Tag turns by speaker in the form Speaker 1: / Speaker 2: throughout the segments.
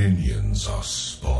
Speaker 1: Minions are spawning.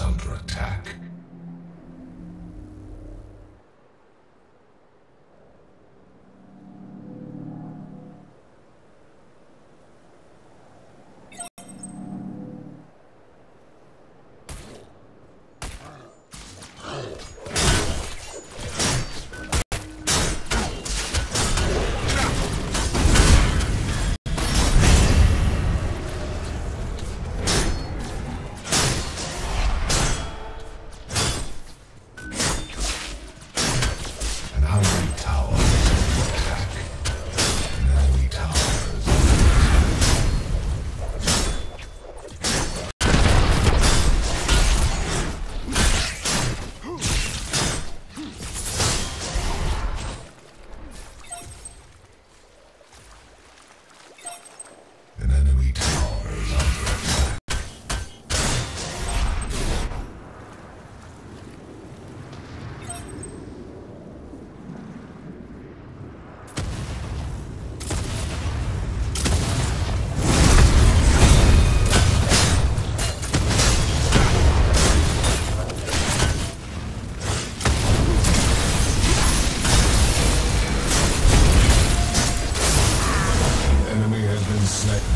Speaker 1: under attack. next night.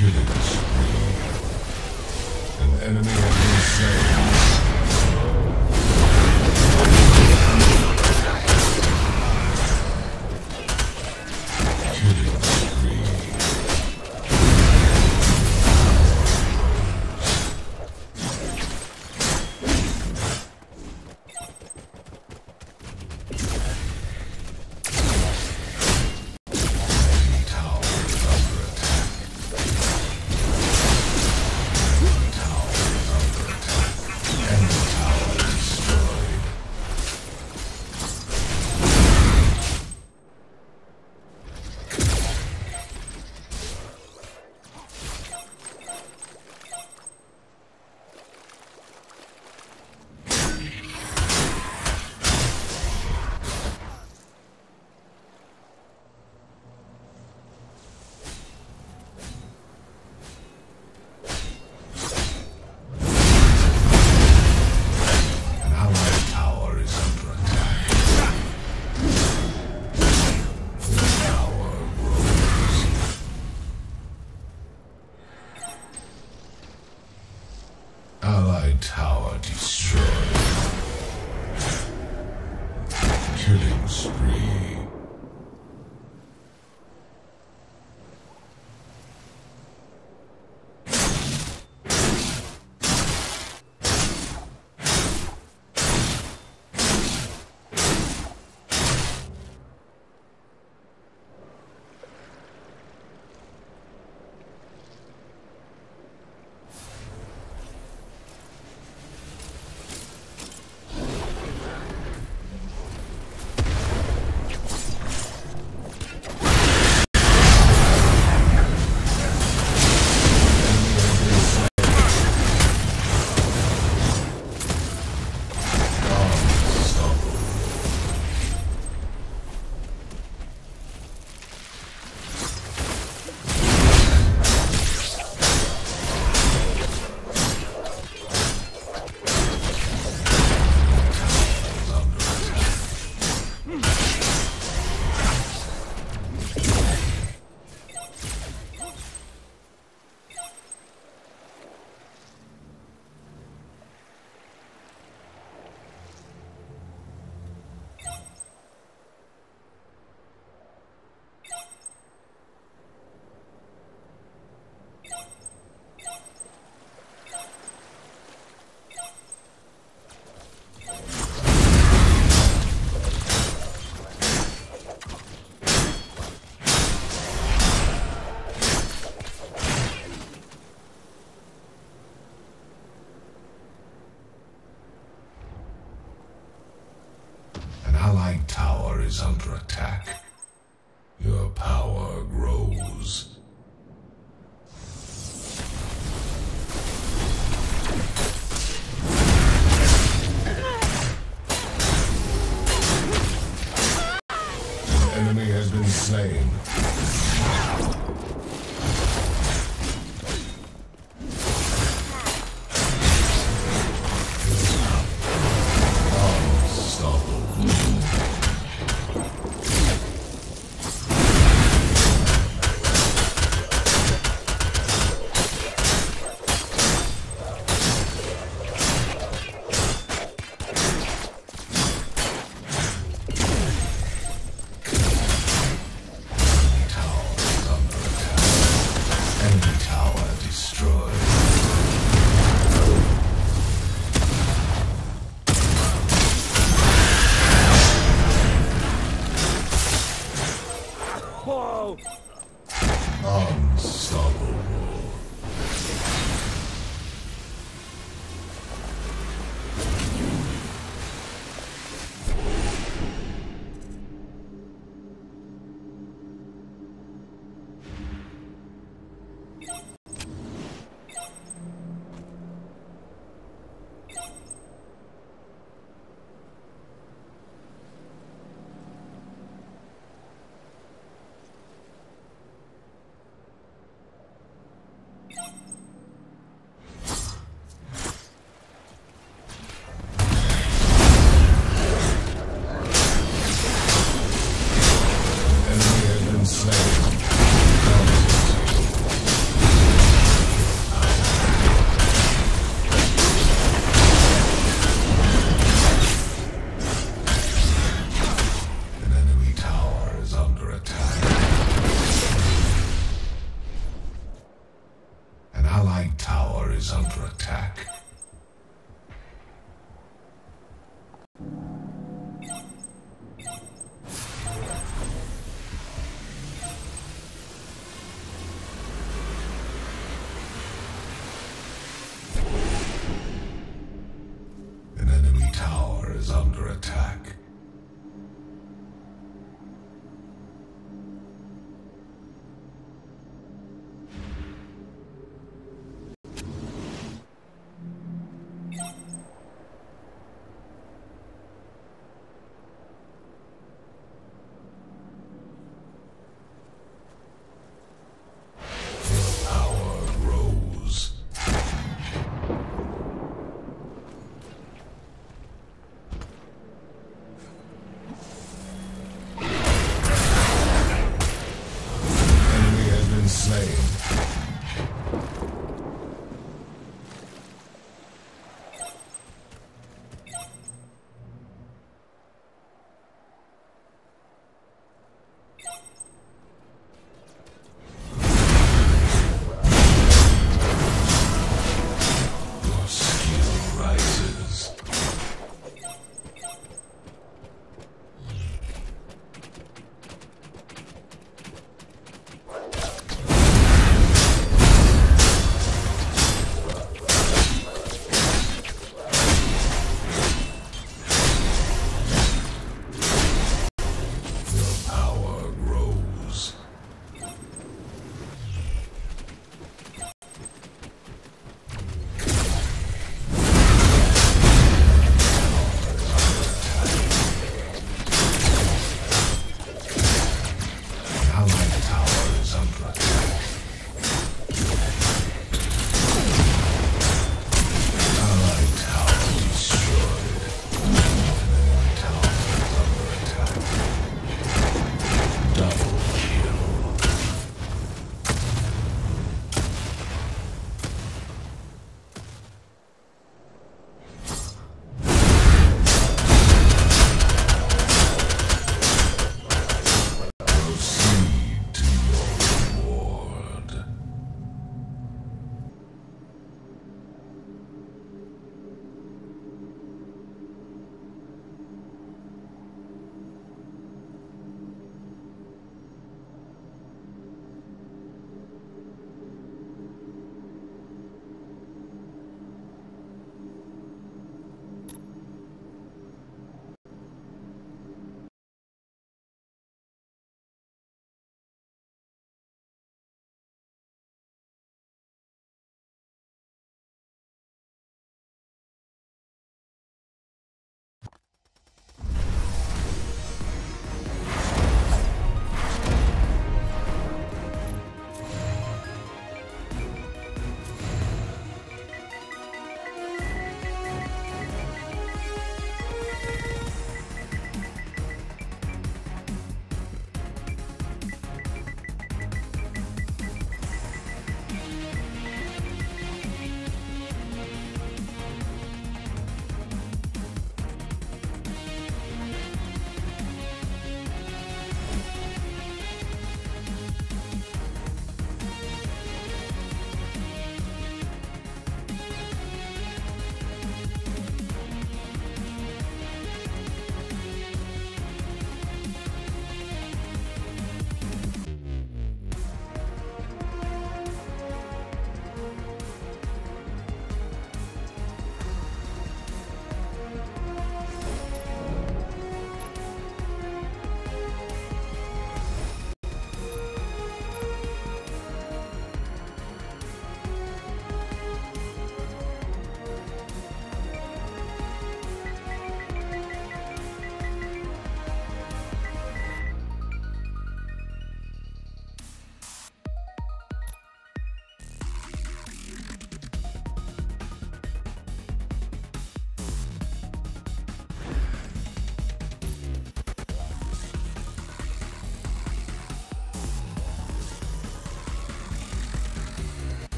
Speaker 1: Killing spree. An enemy has been slain. scream. Has been slain.